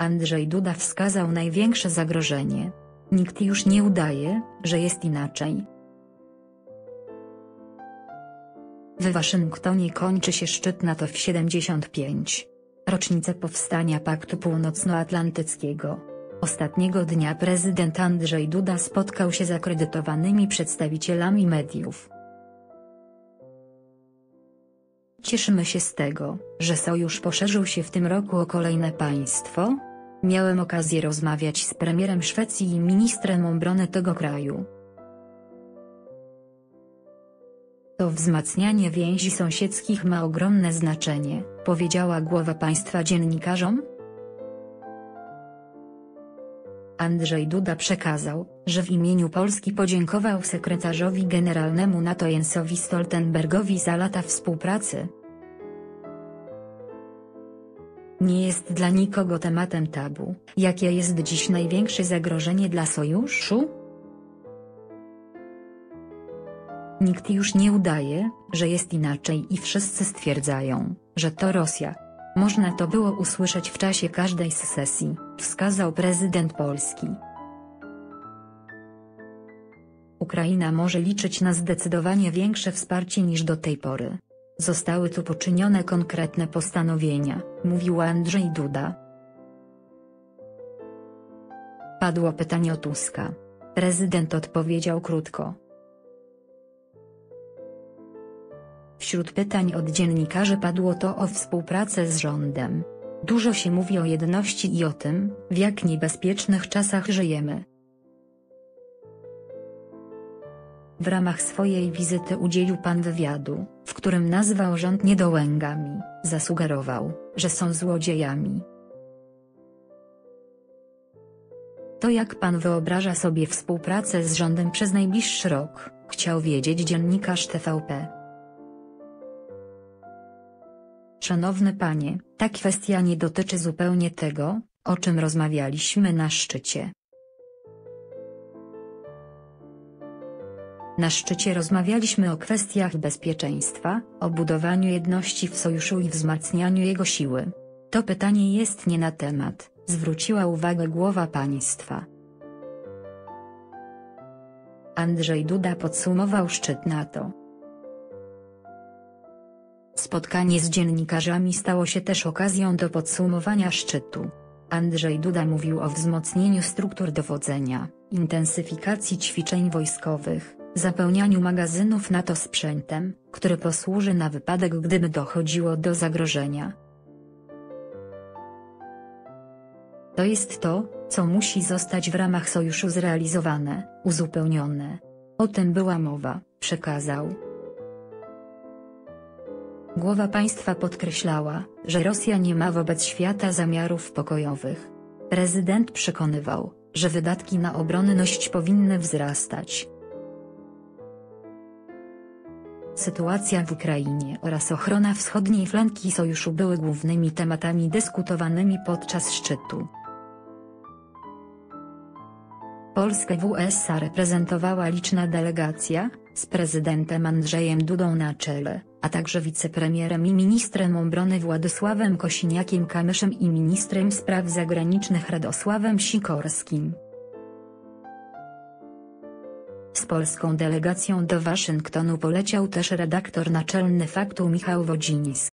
Andrzej Duda wskazał największe zagrożenie. Nikt już nie udaje, że jest inaczej. W Waszyngtonie kończy się szczyt NATO w 75. Rocznicę powstania Paktu Północnoatlantyckiego. Ostatniego dnia prezydent Andrzej Duda spotkał się z akredytowanymi przedstawicielami mediów. Cieszymy się z tego, że sojusz poszerzył się w tym roku o kolejne państwo. Miałem okazję rozmawiać z premierem Szwecji i ministrem obrony tego kraju. To wzmacnianie więzi sąsiedzkich ma ogromne znaczenie, powiedziała głowa państwa dziennikarzom. Andrzej Duda przekazał, że w imieniu Polski podziękował sekretarzowi generalnemu NATO Jensowi Stoltenbergowi za lata współpracy. Nie jest dla nikogo tematem tabu, jakie jest dziś największe zagrożenie dla sojuszu? Nikt już nie udaje, że jest inaczej i wszyscy stwierdzają, że to Rosja. Można to było usłyszeć w czasie każdej z sesji, wskazał prezydent Polski. Ukraina może liczyć na zdecydowanie większe wsparcie niż do tej pory. Zostały tu poczynione konkretne postanowienia, mówił Andrzej Duda. Padło pytanie o Tuska. Prezydent odpowiedział krótko. Wśród pytań od dziennikarzy padło to o współpracę z rządem. Dużo się mówi o jedności i o tym, w jak niebezpiecznych czasach żyjemy. W ramach swojej wizyty udzielił pan wywiadu, którym nazwał rząd niedołęgami, zasugerował, że są złodziejami. To jak pan wyobraża sobie współpracę z rządem przez najbliższy rok, chciał wiedzieć dziennikarz TVP. Szanowny panie, ta kwestia nie dotyczy zupełnie tego, o czym rozmawialiśmy na szczycie. Na szczycie rozmawialiśmy o kwestiach bezpieczeństwa, o budowaniu jedności w sojuszu i wzmacnianiu jego siły. To pytanie jest nie na temat, zwróciła uwagę głowa państwa. Andrzej Duda podsumował szczyt NATO. Spotkanie z dziennikarzami stało się też okazją do podsumowania szczytu. Andrzej Duda mówił o wzmocnieniu struktur dowodzenia, intensyfikacji ćwiczeń wojskowych, zapełnianiu magazynów NATO sprzętem, który posłuży na wypadek gdyby dochodziło do zagrożenia. To jest to, co musi zostać w ramach sojuszu zrealizowane, uzupełnione. O tym była mowa, przekazał. Głowa państwa podkreślała, że Rosja nie ma wobec świata zamiarów pokojowych. Prezydent przekonywał, że wydatki na obronność powinny wzrastać. Sytuacja w Ukrainie oraz ochrona wschodniej flanki sojuszu były głównymi tematami dyskutowanymi podczas szczytu. Polskę w USA reprezentowała liczna delegacja, z prezydentem Andrzejem Dudą na czele, a także wicepremierem i ministrem obrony Władysławem Kosiniakiem-Kamyszem i ministrem spraw zagranicznych Radosławem Sikorskim. Z polską delegacją do Waszyngtonu poleciał też redaktor naczelny faktu Michał Wodziński.